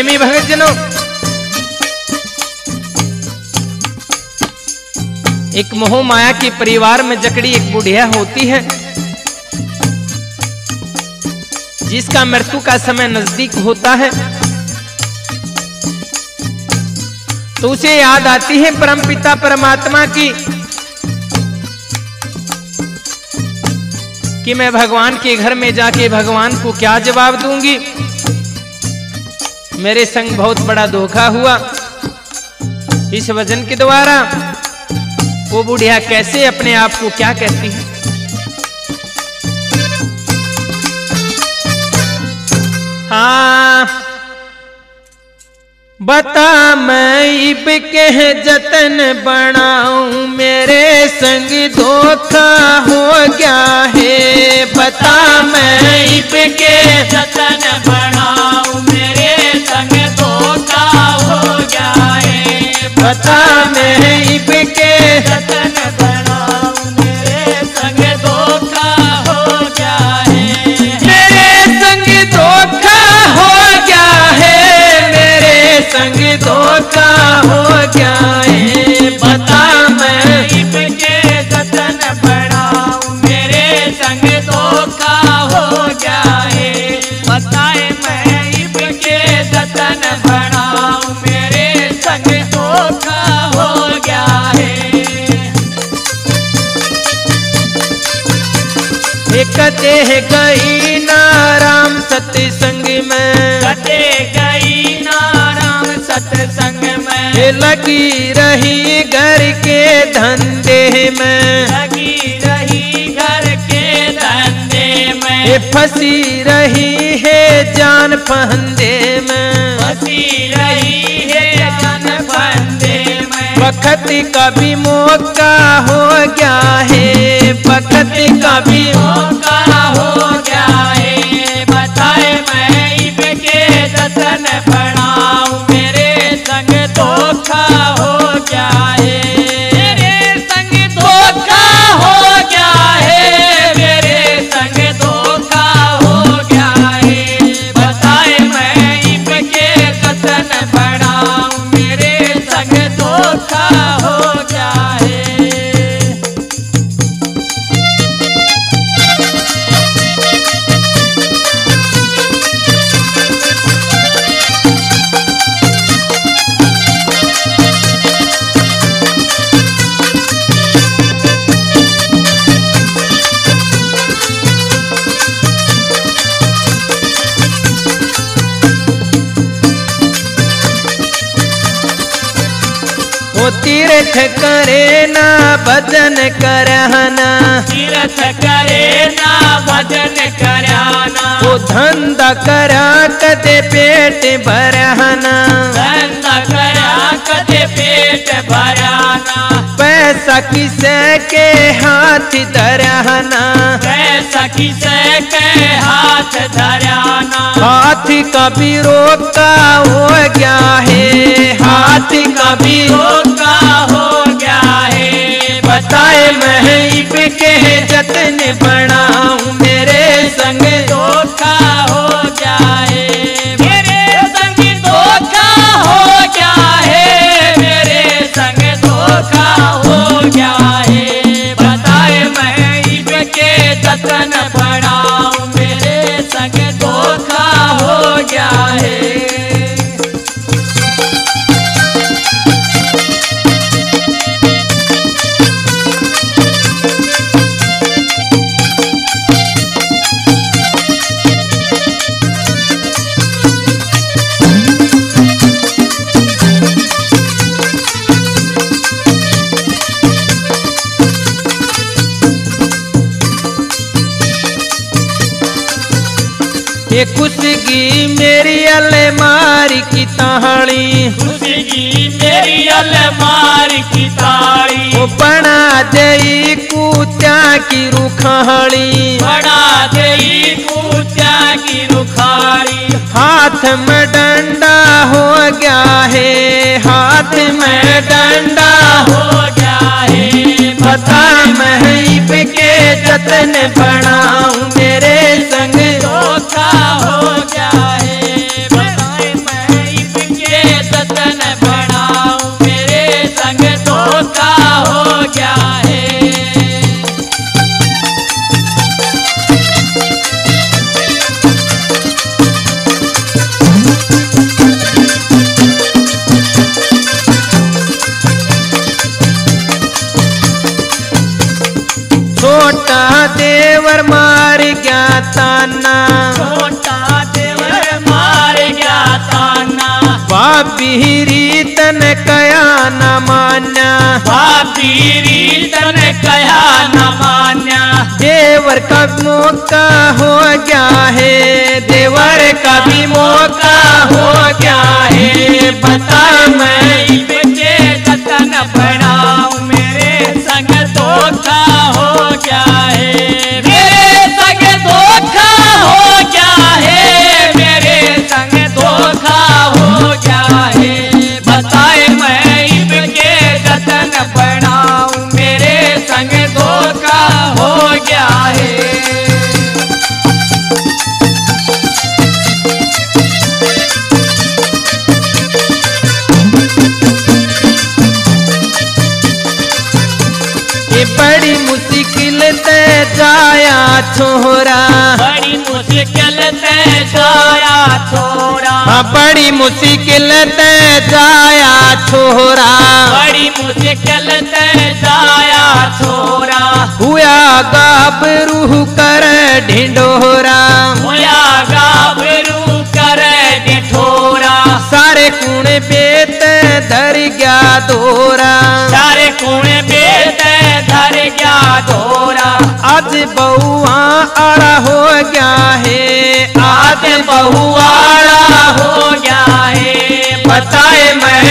प्रेमी भगतजनों, एक मोह माया के परिवार में जकड़ी एक बुढ़िया होती है, जिसका मृत्यु का समय नज़दीक होता है तो उसे याद आती है परम पिता परमात्मा की, कि मैं भगवान के घर में जाके भगवान को क्या जवाब दूँगी? मेरे संग बहुत बड़ा धोखा हुआ। इस वज़न के द्वारा वो बुढ़िया कैसे अपने आप को क्या कहती है? हाँ बता मैं इब के जतन बनाऊँ, मेरे संग धोखा हो गया है? बता मैं इब के जतन बनाऊँ है में मैं इब के मेरे संग धोखा हो गया है। मेरे संग धोखा हो गया है। मेरे संग धोखा हो गया है एक गई नाराम सत्संग में। कटे गई नाराम सत्संग में। लगी रही घर के धंधे में। लगी रही घर के धंधे में। फंसी रही है जान फंदे में। फंसी रही है जान फंदे में। वक्त का भी मौका हो गया है। वक्त का भी मौका हो गया तीर्थ करे ना भजन करहना तीर्थ करे ना भजन करहना वो धंधा करा कदे पेट भरहना धंधा करा कदे पेट भराना पैसा किसे के हाथ किसे के हाथ धराना। हाथ का रोका हो गया है। हाथ का भी धोखा हो गया है। बताए महब के जतन बनाऊँ मेरे संग। ये कुसगी मेरी अलमारी की तहाड़ी खुशगी मेरी अलमार की ताड़ी। वो बना दई कूत्या की रुखाड़ी। बड़ा दई पूजा की रुखारी हाथ में डंडा हो गया है हाथ में डंडा हो गया है। बता महब के जतन बनाऊँ छोटा देवर मार गया ताना छोटा देवर मार गया ताना पापी रीतन कया न मान्या। पापी रीतन कया न मान्या देवर का मौका हो गया है। देवर का भी मौका हो गया है। बता मैं जाया छोरा। बड़ी मुश्किल से जाया छोरा। हाँ बड़ी मुश्किल ते जाया छोरा। बड़ी मुश्किल से जाया छोरा। हुआ गाबरू कर ढिंडोरा होया गाभरू कर निठोरा सारे कुण बेत धर गया दोरा। आज बउआ आड़ा हो गया है। आज बउआ आड़ा हो गया है। बताए मैं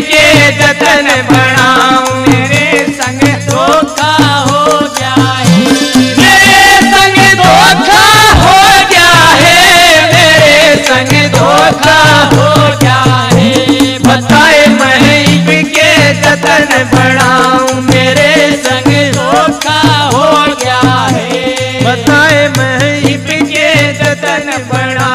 के जतन बन महप के जतन बड़ा